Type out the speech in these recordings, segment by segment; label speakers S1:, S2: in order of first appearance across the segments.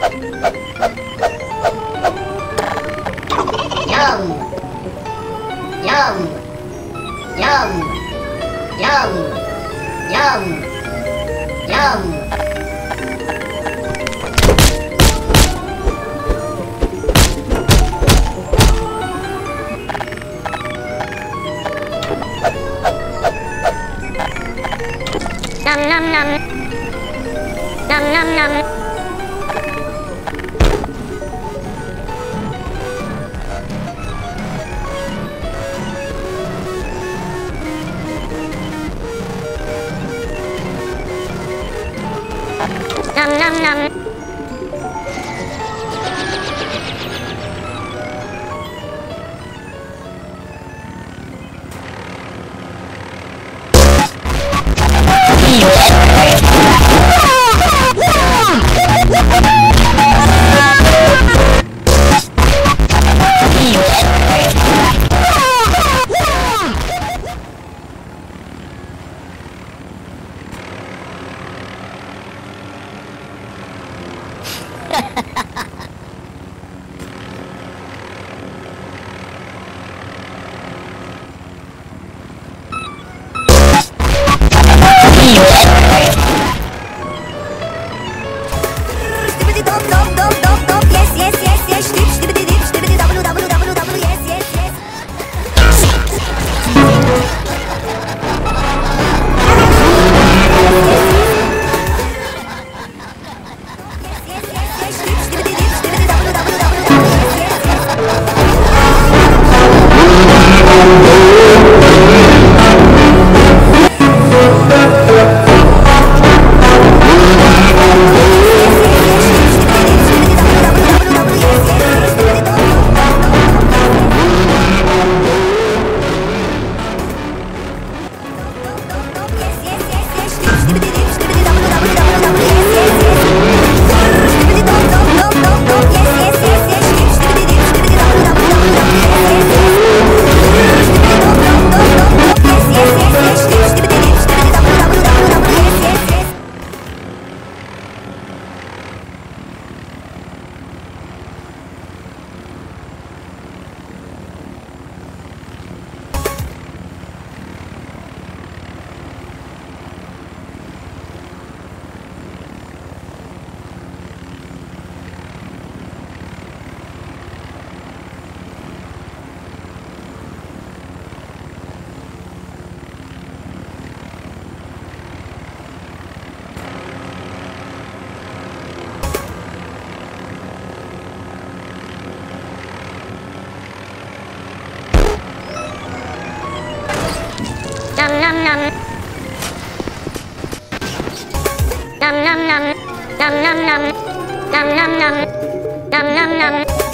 S1: Yum. Yum. Yum. Yum. Yum. Yum.
S2: Nom nom nom. Nom nom nom. Nom nom nom. Nom nom nom. Nom nom nom. Nom nom nom. Nom nom nom.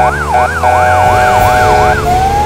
S3: Thank you.